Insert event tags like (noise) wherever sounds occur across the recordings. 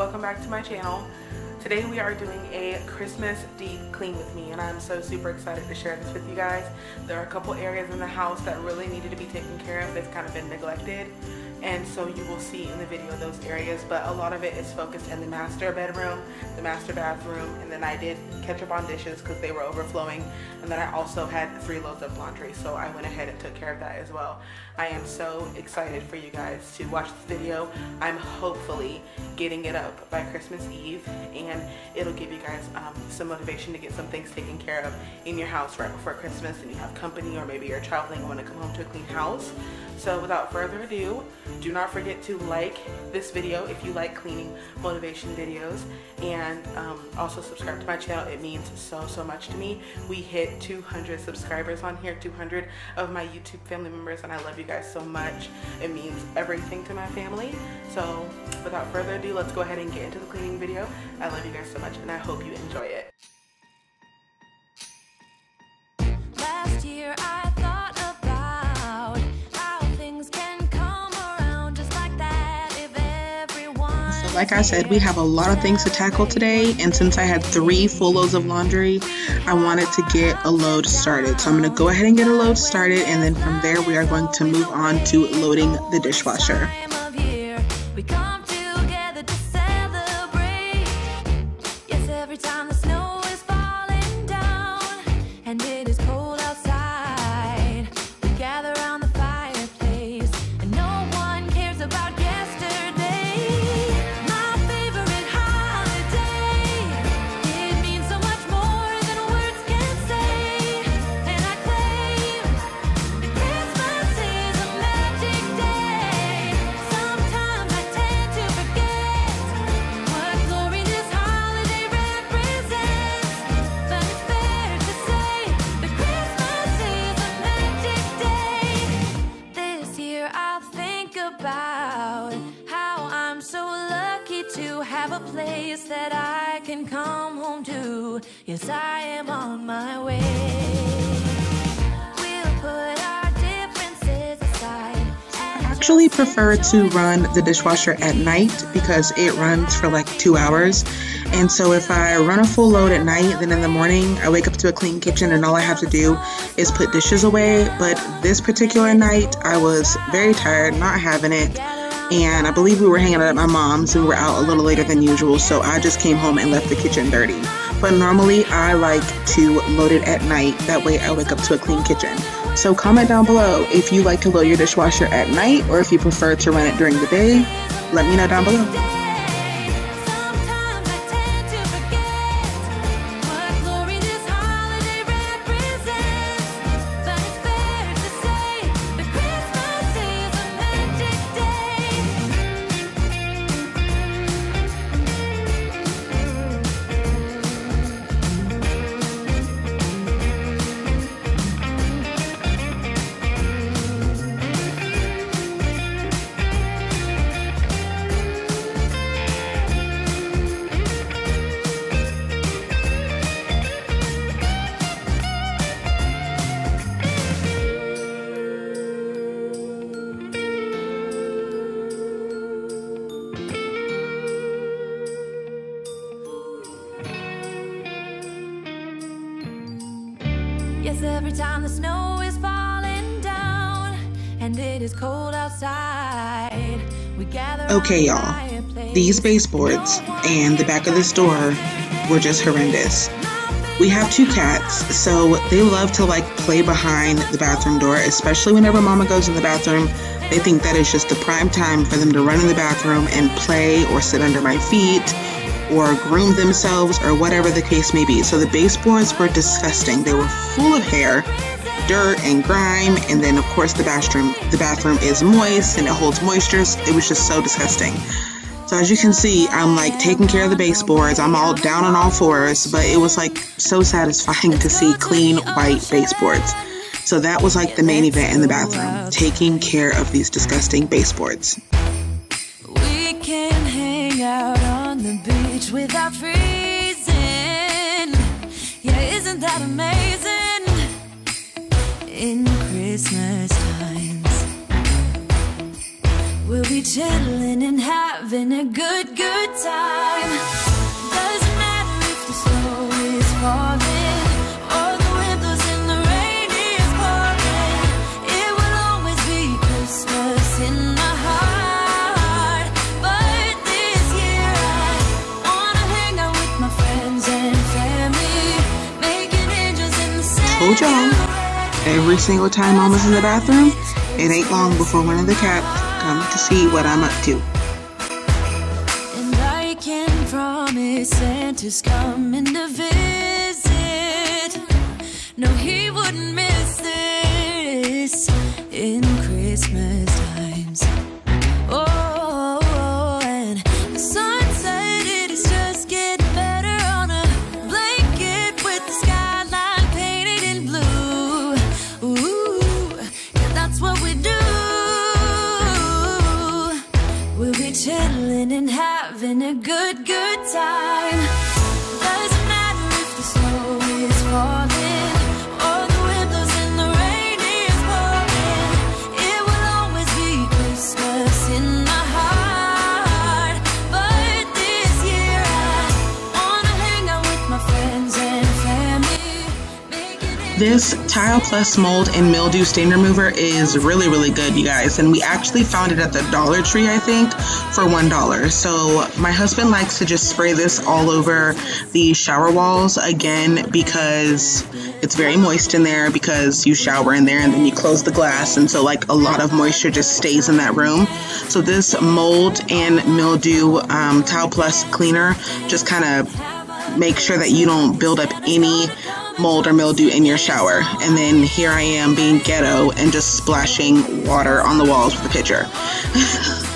welcome back to my channel. Today we are doing a Christmas deep clean with me and I'm so super excited to share this with you guys. There are a couple areas in the house that really needed to be taken care of. They've kind of been neglected and so you will see in the video those areas but a lot of it is focused in the master bedroom the master bathroom and then I did catch up on dishes because they were overflowing. And then I also had three loads of laundry so I went ahead and took care of that as well. I am so excited for you guys to watch this video. I'm hopefully getting it up by Christmas Eve and it'll give you guys um, some motivation to get some things taken care of in your house right before Christmas and you have company or maybe you're traveling and want to come home to a clean house so without further ado, do not forget to like this video if you like cleaning motivation videos and um, also subscribe to my channel. It means so, so much to me. We hit 200 subscribers on here, 200 of my YouTube family members and I love you guys so much. It means everything to my family. So without further ado, let's go ahead and get into the cleaning video. I love you guys so much and I hope you enjoy it. Last year I like I said, we have a lot of things to tackle today, and since I had three full loads of laundry, I wanted to get a load started. So I'm going to go ahead and get a load started, and then from there, we are going to move on to loading the dishwasher. Yes, I am on my way. I actually prefer to run the dishwasher at night because it runs for like two hours. And so if I run a full load at night, then in the morning I wake up to a clean kitchen and all I have to do is put dishes away. But this particular night I was very tired, not having it and I believe we were hanging out at my mom's. We were out a little later than usual, so I just came home and left the kitchen dirty. But normally I like to load it at night. That way I wake up to a clean kitchen. So comment down below if you like to load your dishwasher at night or if you prefer to run it during the day. Let me know down below. Okay, y'all. These baseboards and the back of this door were just horrendous. We have two cats, so they love to like play behind the bathroom door, especially whenever mama goes in the bathroom. They think that is just the prime time for them to run in the bathroom and play or sit under my feet or groom themselves or whatever the case may be. So the baseboards were disgusting. They were full of hair, dirt and grime, and then of course the bathroom the bathroom is moist and it holds moisture. It was just so disgusting. So as you can see, I'm like taking care of the baseboards. I'm all down on all fours, but it was like so satisfying to see clean white baseboards. So that was like the main event in the bathroom, taking care of these disgusting baseboards. Chilling and having a good, good time. Doesn't matter if the snow is falling or the wind blows and the rain is pouring. It will always be Christmas in my heart. But this year I wanna hang out with my friends and family, making angels in the. Every single time Mama's in the bathroom, it ain't long before one of the cats come to see what I'm up to. And I can promise Santa's coming to visit. No, he wouldn't This Tile Plus Mold and Mildew Stain Remover is really, really good, you guys. And we actually found it at the Dollar Tree, I think, for $1. So my husband likes to just spray this all over the shower walls again because it's very moist in there because you shower in there and then you close the glass. And so, like, a lot of moisture just stays in that room. So this mold and mildew um, Tile Plus cleaner just kind of make sure that you don't build up any mold or mildew in your shower. And then here I am being ghetto and just splashing water on the walls with a pitcher. (laughs)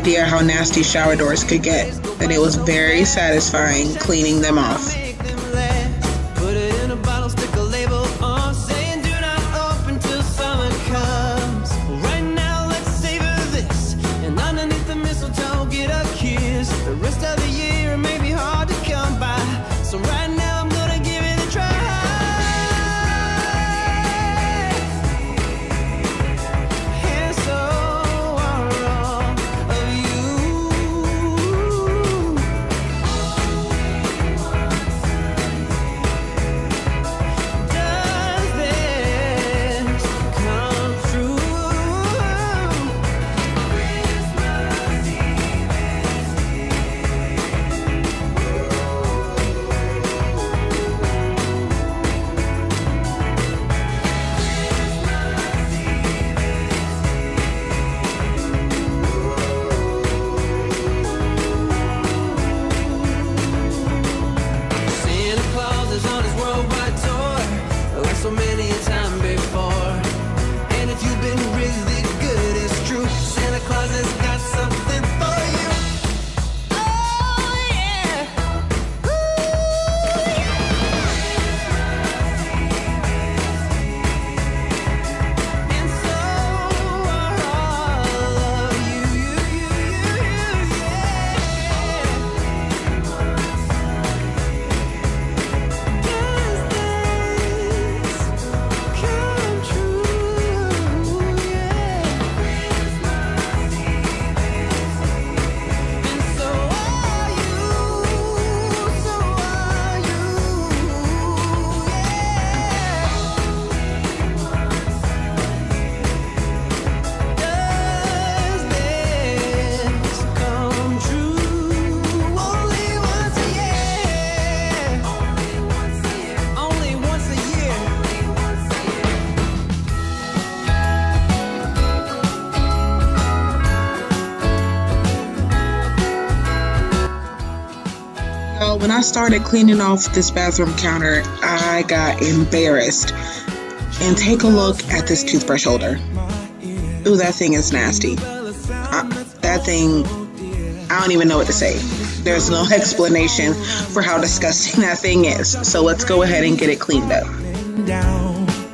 idea how nasty shower doors could get, and it was very satisfying cleaning them off. When I started cleaning off this bathroom counter, I got embarrassed. And take a look at this toothbrush holder. Ooh, that thing is nasty. I, that thing, I don't even know what to say. There's no (laughs) explanation for how disgusting that thing is. So let's go ahead and get it cleaned up.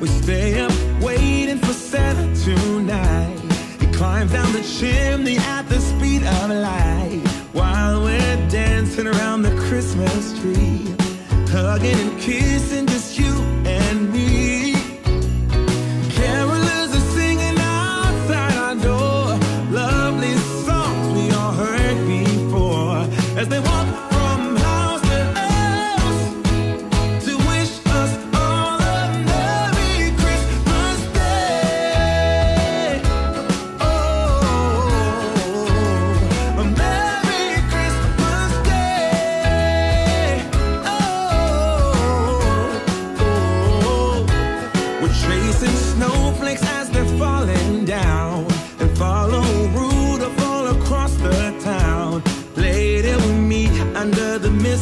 We stay up waiting for Santa tonight. He climbs down the chimney at the speed of light while we're dancing around the Tree, hugging and kissing just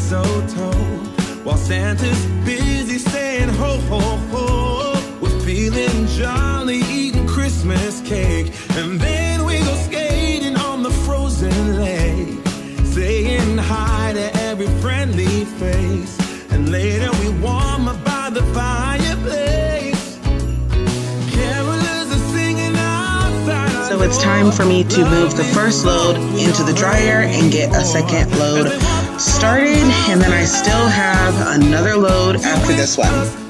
mistletoe while Santa's busy saying ho ho ho. Feeling jolly, eating Christmas cake, and then we go skating on the frozen lake, saying hi to every friendly face. And later we warm up by the fireplace. So it's time for me to move the first load into the dryer and get a second load started. And then I still have another load after this one.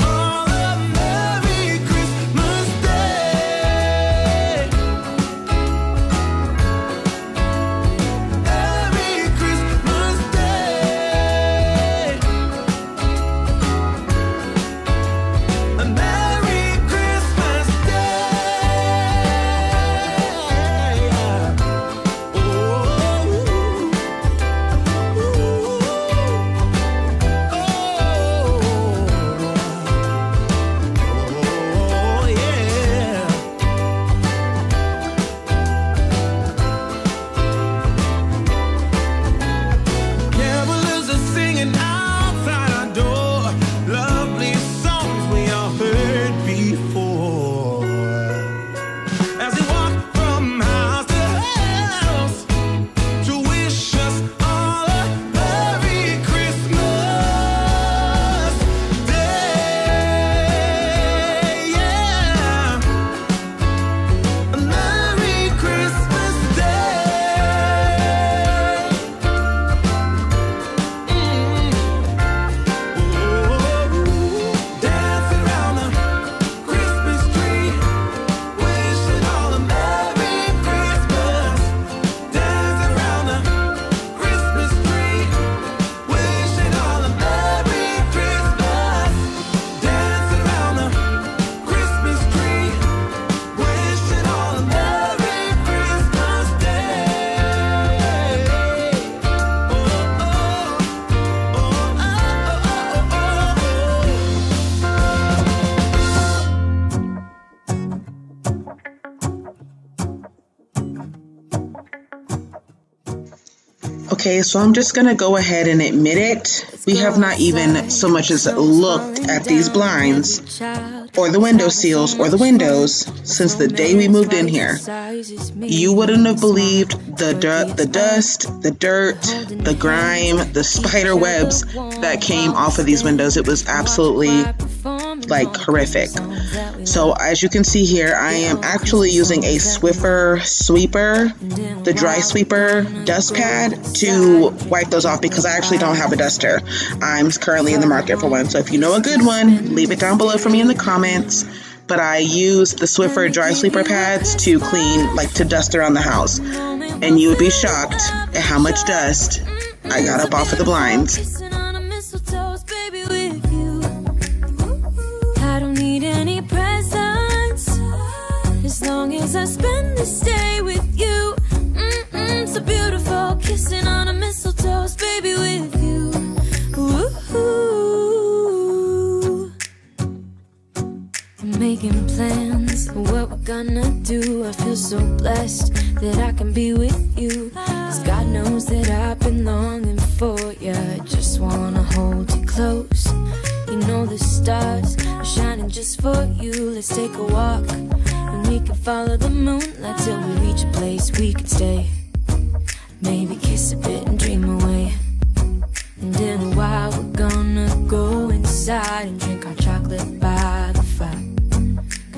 Okay, so I'm just gonna go ahead and admit it. We have not even so much as looked at these blinds or the window seals or the windows since the day we moved in here. You wouldn't have believed the the dust, the dirt, the grime, the spider webs that came off of these windows. It was absolutely like horrific. So as you can see here, I am actually using a Swiffer sweeper, the dry sweeper dust pad to wipe those off because I actually don't have a duster. I'm currently in the market for one. So if you know a good one, leave it down below for me in the comments. But I use the Swiffer dry sweeper pads to clean, like to dust around the house. And you would be shocked at how much dust I got up off of the blinds. Gonna do. I feel so blessed that I can be with you. Cause God knows that I've been longing for you. Just wanna hold you close. You know the stars are shining just for you. Let's take a walk and we can follow the moonlight till we reach a place we can stay. Maybe kiss a bit and dream away. And in a while we're gonna go inside and drink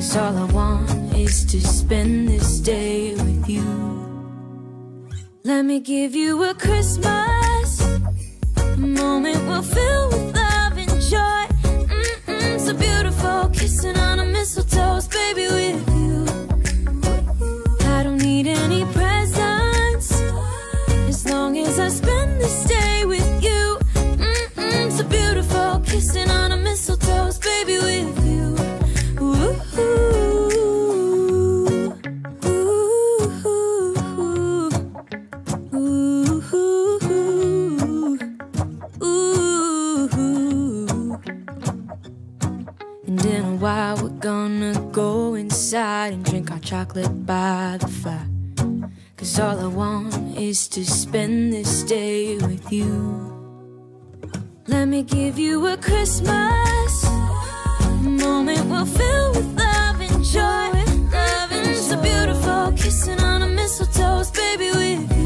Cause all I want is to spend this day with you. Let me give you a Christmas a moment we'll fill with love and joy. Mm-mm, so beautiful, kissing on a mistletoe, baby, with chocolate by the fire. Cause all I want is to spend this day with you. Let me give you a Christmas moment we'll fill with love and joy. Love and so beautiful, kissing on a mistletoe, baby. With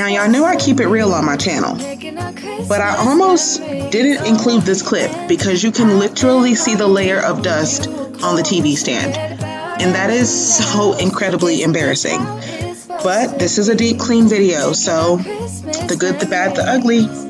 Now, y'all know I keep it real on my channel, but I almost didn't include this clip because you can literally see the layer of dust on the TV stand. And that is so incredibly embarrassing. But this is a deep clean video, so the good, the bad, the ugly.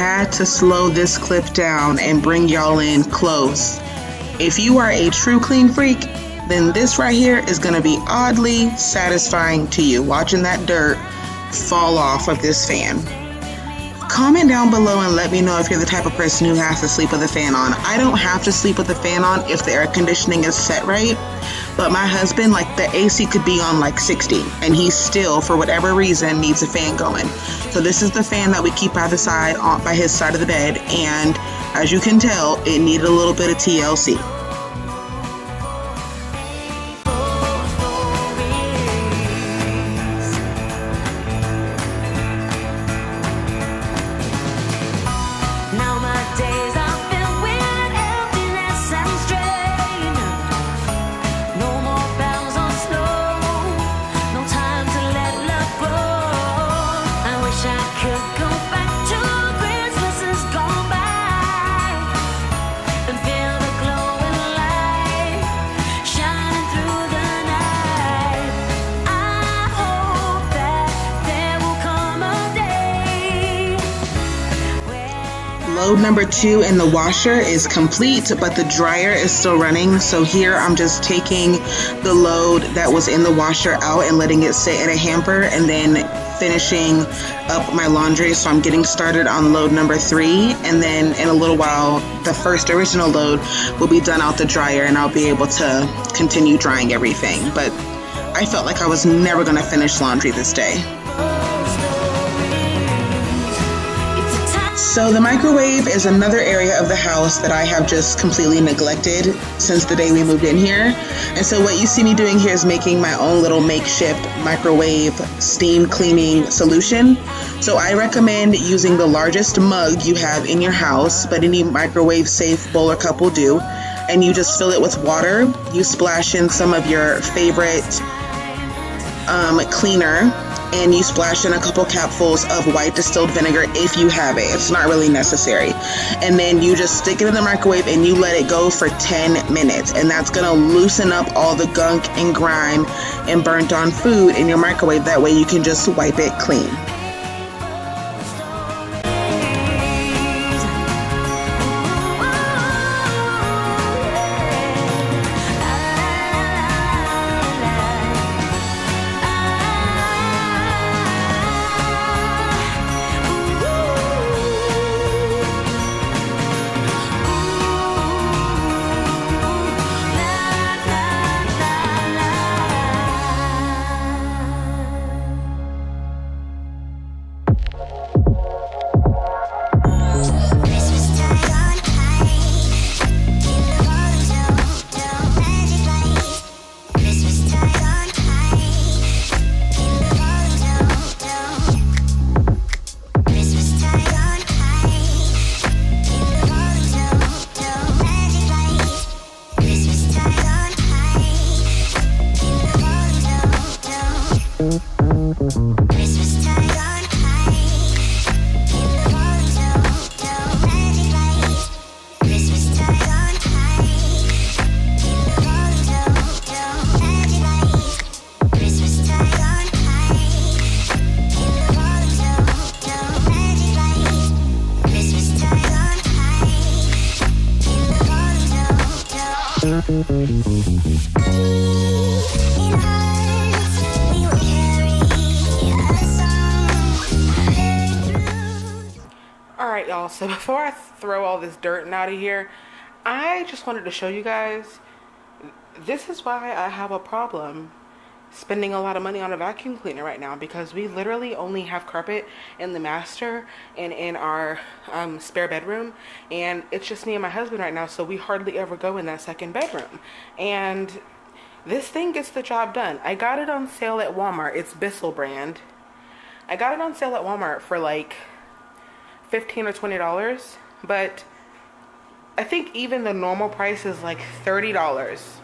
had to slow this clip down and bring y'all in close. If you are a true clean freak, then this right here is going to be oddly satisfying to you watching that dirt fall off of this fan. Comment down below and let me know if you're the type of person who has to sleep with a fan on. I don't have to sleep with the fan on if the air conditioning is set right, but my husband, like the AC could be on like 60 and he still, for whatever reason, needs a fan going. So this is the fan that we keep by the side, on, by his side of the bed, and as you can tell, it needed a little bit of TLC. Load number two in the washer is complete, but the dryer is still running. So here I'm just taking the load that was in the washer out and letting it sit in a hamper and then finishing up my laundry. So I'm getting started on load number three. And then in a little while, the first original load will be done out the dryer and I'll be able to continue drying everything. But I felt like I was never going to finish laundry this day. So the microwave is another area of the house that I have just completely neglected since the day we moved in here. And so what you see me doing here is making my own little makeshift microwave steam cleaning solution. So I recommend using the largest mug you have in your house, but any microwave safe bowl or cup will do. And you just fill it with water. You splash in some of your favorite um, cleaner and you splash in a couple capfuls of white distilled vinegar if you have it. It's not really necessary. And then you just stick it in the microwave and you let it go for 10 minutes. And that's gonna loosen up all the gunk and grime and burnt on food in your microwave. That way you can just wipe it clean. Throw all this dirt and out of here, I just wanted to show you guys this is why I have a problem spending a lot of money on a vacuum cleaner right now because we literally only have carpet in the master and in our um, spare bedroom and it's just me and my husband right now so we hardly ever go in that second bedroom. And this thing gets the job done. I got it on sale at walmart. It's bissell brand. I got it on sale at walmart for like 15 or 20 dollars but i think even the normal price is like 30 dollars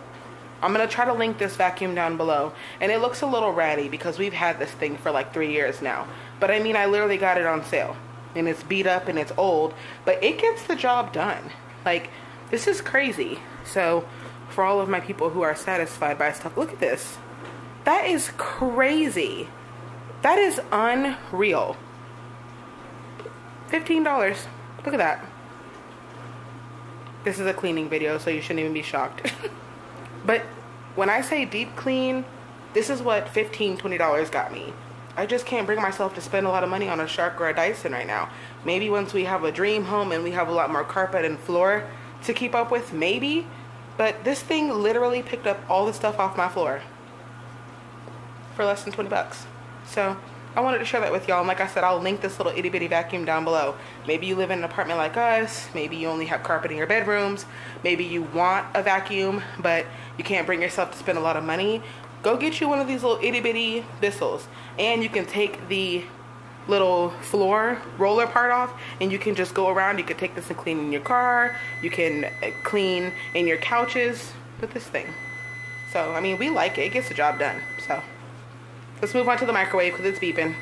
I'm gonna try to link this vacuum down below. And it looks a little ratty because we've had this thing for like three years now. But I mean, I literally got it on sale. And it's beat up and it's old, but it gets the job done. Like, this is crazy. So, for all of my people who are satisfied by stuff, look at this. That is crazy. That is unreal. $15. Look at that. This is a cleaning video, so you shouldn't even be shocked. (laughs) but when I say deep clean, this is what $15, $20 got me. I just can't bring myself to spend a lot of money on a Shark or a Dyson right now. Maybe once we have a dream home and we have a lot more carpet and floor to keep up with, maybe. But this thing literally picked up all the stuff off my floor for less than 20 bucks. So I wanted to share that with y'all. And like I said, I'll link this little itty bitty vacuum down below. Maybe you live in an apartment like us. Maybe you only have carpet in your bedrooms. Maybe you want a vacuum, but you can't bring yourself to spend a lot of money. Go get you one of these little itty bitty Bissells. And you can take the little floor roller part off and you can just go around. You can take this and clean in your car. You can uh, clean in your couches with this thing. So, I mean, we like it. It gets the job done. So, let's move on to the microwave because it's beeping.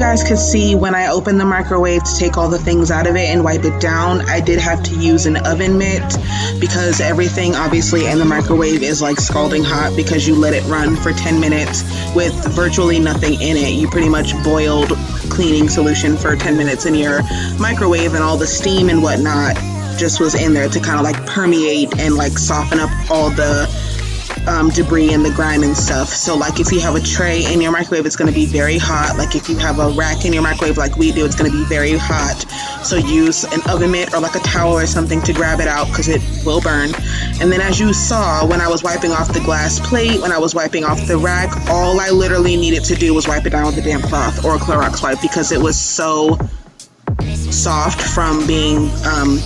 Guys could see, when I opened the microwave to take all the things out of it and wipe it down, I did have to use an oven mitt because everything obviously in the microwave is like scalding hot because you let it run for 10 minutes with virtually nothing in it. You pretty much boiled cleaning solution for 10 minutes in your microwave and all the steam and whatnot just was in there to kind of like permeate and like soften up all the um, debris and the grime and stuff. So, like, if you have a tray in your microwave, it's going to be very hot. Like, if you have a rack in your microwave, like we do, it's going to be very hot. So, use an oven mitt or like a towel or something to grab it out because it will burn. And then, as you saw, when I was wiping off the glass plate, when I was wiping off the rack, all I literally needed to do was wipe it down with a damp cloth or a Clorox wipe because it was so soft from being um,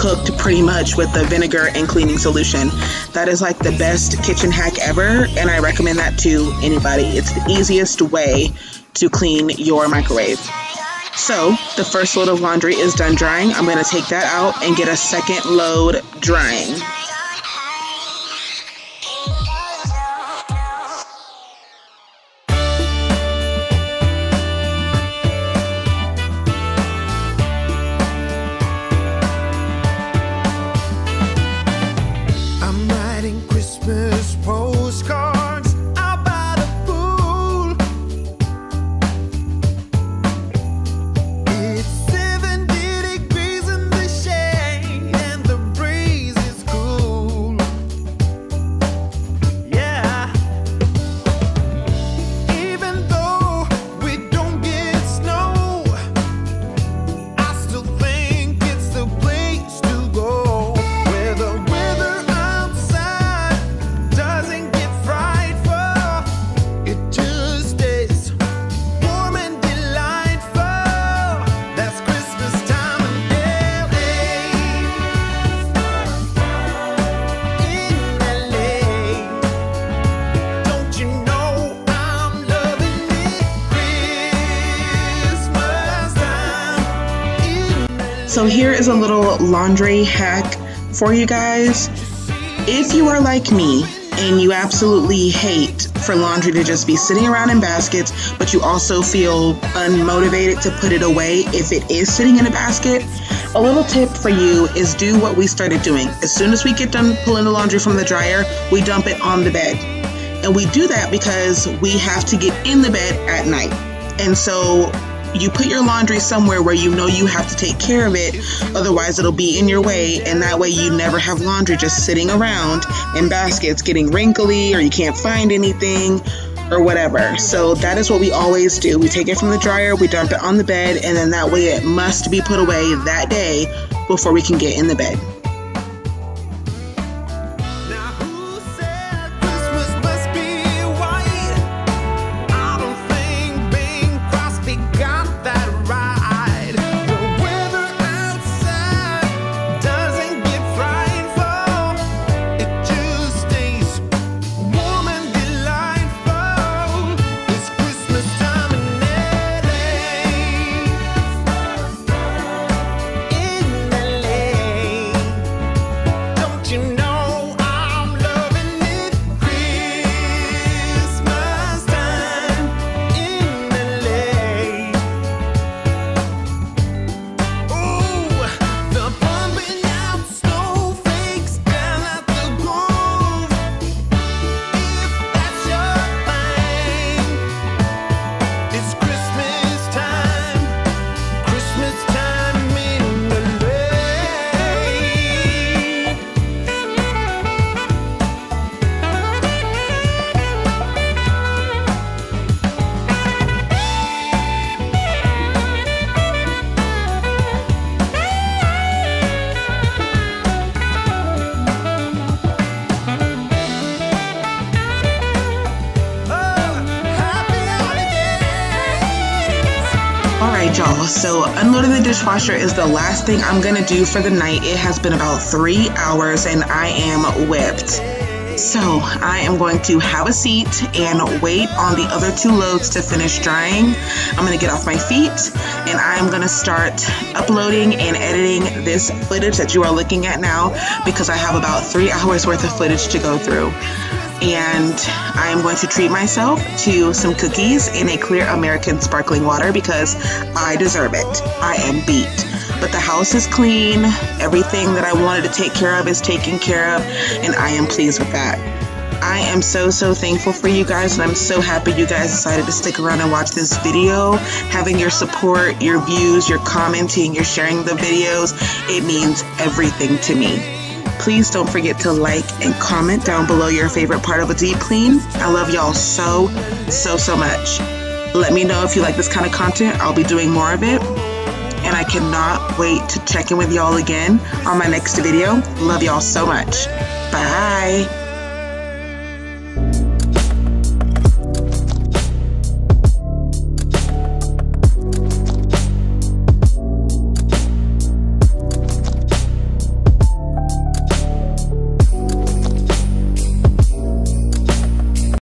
cooked pretty much with the vinegar and cleaning solution. That is like the best kitchen hack ever, and I recommend that to anybody. It's the easiest way to clean your microwave. So, the first load of laundry is done drying. I'm going to take that out and get a second load drying. So, here is a little laundry hack for you guys. If you are like me and you absolutely hate for laundry to just be sitting around in baskets, but you also feel unmotivated to put it away if it is sitting in a basket, a little tip for you is do what we started doing. As soon as we get done pulling the laundry from the dryer, we dump it on the bed. And we do that because we have to get in the bed at night. And so you put your laundry somewhere where you know you have to take care of it, otherwise, it'll be in your way, and that way, you never have laundry just sitting around in baskets getting wrinkly or you can't find anything or whatever. So, that is what we always do. We take it from the dryer, we dump it on the bed, and then that way, it must be put away that day before we can get in the bed. Dishwasher is the last thing I'm gonna do for the night. It has been about three hours and I am whipped. So, I am going to have a seat and wait on the other two loads to finish drying. I'm gonna get off my feet and I'm gonna start uploading and editing this footage that you are looking at now because I have about three hours worth of footage to go through and I am going to treat myself to some cookies in a clear American sparkling water because I deserve it. I am beat. But the house is clean, everything that I wanted to take care of is taken care of, and I am pleased with that. I am so, so thankful for you guys, and I'm so happy you guys decided to stick around and watch this video. Having your support, your views, your commenting, your sharing the videos, it means everything to me. Please don't forget to like and comment down below your favorite part of a deep clean. I love y'all so, so, so much. Let me know if you like this kind of content. I'll be doing more of it. And I cannot wait to check in with y'all again on my next video. Love y'all so much. Bye.